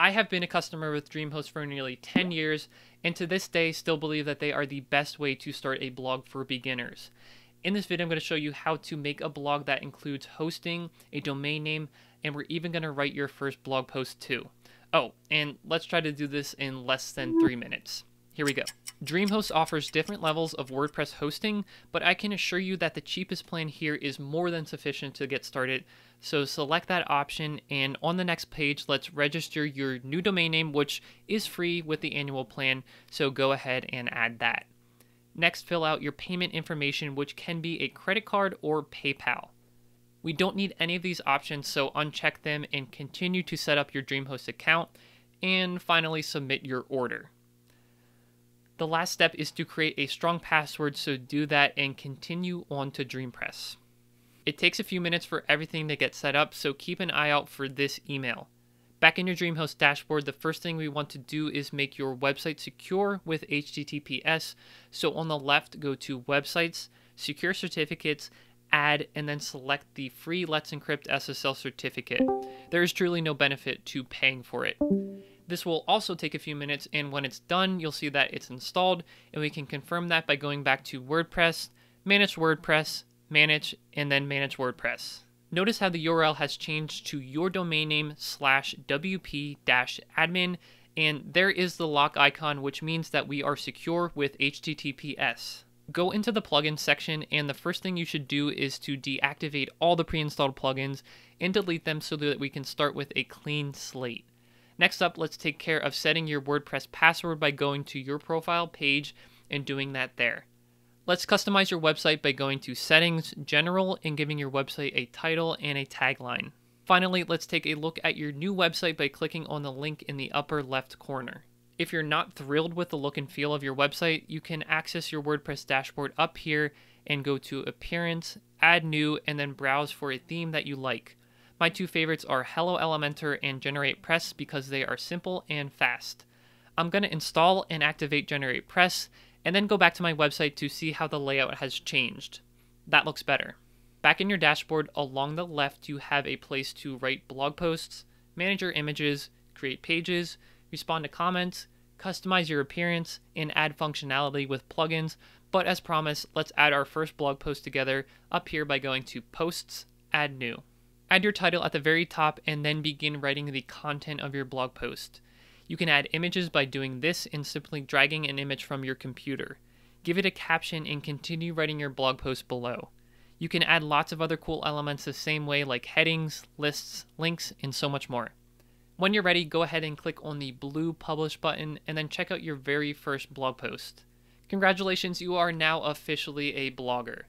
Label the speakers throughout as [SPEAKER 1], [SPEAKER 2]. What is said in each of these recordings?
[SPEAKER 1] I have been a customer with DreamHost for nearly 10 years, and to this day still believe that they are the best way to start a blog for beginners. In this video, I'm going to show you how to make a blog that includes hosting, a domain name, and we're even going to write your first blog post too. Oh, and let's try to do this in less than three minutes. Here we go. DreamHost offers different levels of WordPress hosting, but I can assure you that the cheapest plan here is more than sufficient to get started. So select that option and on the next page, let's register your new domain name, which is free with the annual plan. So go ahead and add that. Next, fill out your payment information, which can be a credit card or PayPal. We don't need any of these options, so uncheck them and continue to set up your DreamHost account. And finally, submit your order. The last step is to create a strong password, so do that and continue on to DreamPress. It takes a few minutes for everything to get set up, so keep an eye out for this email. Back in your DreamHost dashboard, the first thing we want to do is make your website secure with HTTPS. So on the left, go to Websites, Secure Certificates, Add, and then select the free Let's Encrypt SSL certificate. There is truly no benefit to paying for it. This will also take a few minutes, and when it's done, you'll see that it's installed, and we can confirm that by going back to WordPress, Manage WordPress, Manage, and then Manage WordPress. Notice how the URL has changed to your domain name slash WP admin, and there is the lock icon, which means that we are secure with HTTPS. Go into the plugin section, and the first thing you should do is to deactivate all the pre installed plugins and delete them so that we can start with a clean slate. Next up, let's take care of setting your WordPress password by going to your profile page and doing that there. Let's customize your website by going to Settings, General, and giving your website a title and a tagline. Finally, let's take a look at your new website by clicking on the link in the upper left corner. If you're not thrilled with the look and feel of your website, you can access your WordPress dashboard up here and go to Appearance, Add New, and then browse for a theme that you like. My two favorites are Hello Elementor and Generate Press because they are simple and fast. I'm going to install and activate Generate Press and then go back to my website to see how the layout has changed. That looks better. Back in your dashboard, along the left, you have a place to write blog posts, manage your images, create pages, respond to comments, customize your appearance, and add functionality with plugins. But as promised, let's add our first blog post together up here by going to Posts, Add New. Add your title at the very top and then begin writing the content of your blog post. You can add images by doing this and simply dragging an image from your computer. Give it a caption and continue writing your blog post below. You can add lots of other cool elements the same way like headings, lists, links, and so much more. When you're ready, go ahead and click on the blue publish button and then check out your very first blog post. Congratulations, you are now officially a blogger.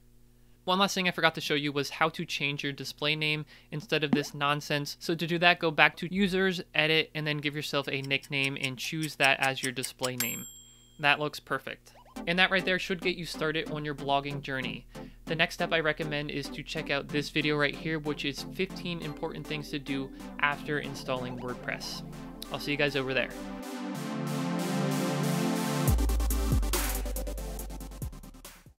[SPEAKER 1] One last thing I forgot to show you was how to change your display name instead of this nonsense. So to do that, go back to users, edit, and then give yourself a nickname and choose that as your display name. That looks perfect. And that right there should get you started on your blogging journey. The next step I recommend is to check out this video right here, which is 15 important things to do after installing WordPress. I'll see you guys over there.